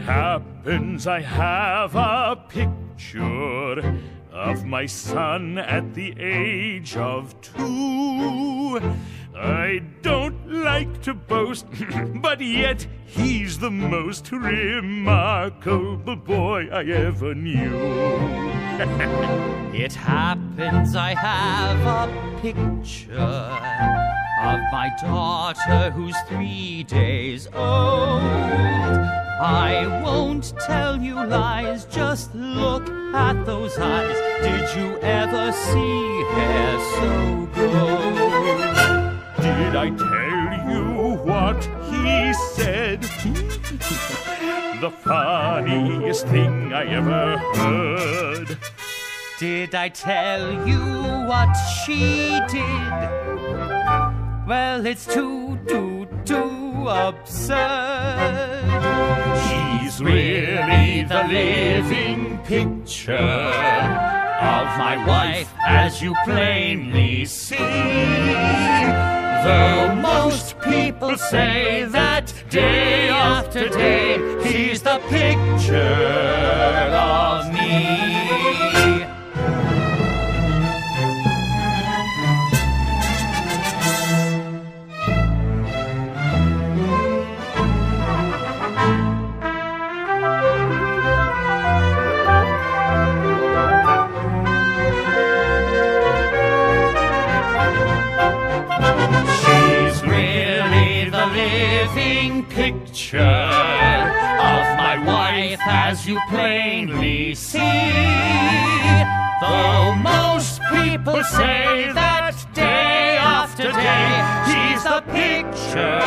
happens I have a picture of my son at the age of two. I don't like to boast, but yet he's the most remarkable boy I ever knew. It happens I have a picture of my daughter who's three days old. I won't tell you lies, just look at those eyes. Did you ever see hair so gold? Did I tell you what he said? the funniest thing I ever heard. Did I tell you what she did? Well, it's too, too, too absurd. He's really the living picture of my wife, as you plainly see. Though most people say that day after day, he's the picture living picture of my wife, as you plainly see. Though most people say that day after day, she's the picture